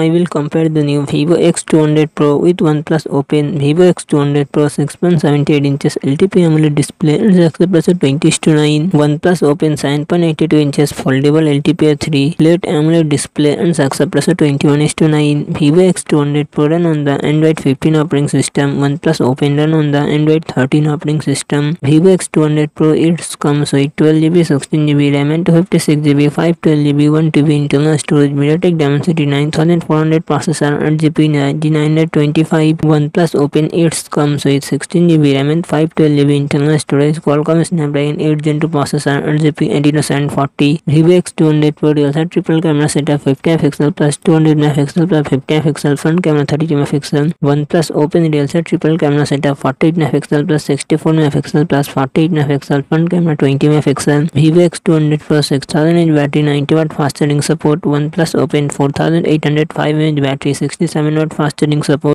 I will compare the new Vivo X200 Pro with OnePlus Open. Vivo X200 Pro 6.78 inches LTP AMOLED display ratio 20 to 9 OnePlus Open 7.82 inches foldable LTPO 3 late AMOLED display and success ratio 21 to 9 Vivo X200 Pro run on the Android 15 operating system. OnePlus Open run on the Android 13 operating system. Vivo X200 Pro it comes with 12GB 16GB RAM and 256GB 512GB 1TB internal storage. MediaTek Dimensity 9400 processor and GP G925 OnePlus Open 8 comes with 16GB RAM and 512GB internal storage Qualcomm Snapdragon 8 Gen 2 processor and GP Adreno 740 Vivo X200 Pro real set triple camera setup 50 megapixel plus 200 megapixel plus 50 megapixel front camera 32 megapixel OnePlus Open real set triple camera setup 48 megapixel plus 64 megapixel plus 48 megapixel front camera 20 megapixel Vivo X200 Pro 6000 inch battery 90 watt fast charging support OnePlus Open 4805 mAh battery 67 watt fast charging support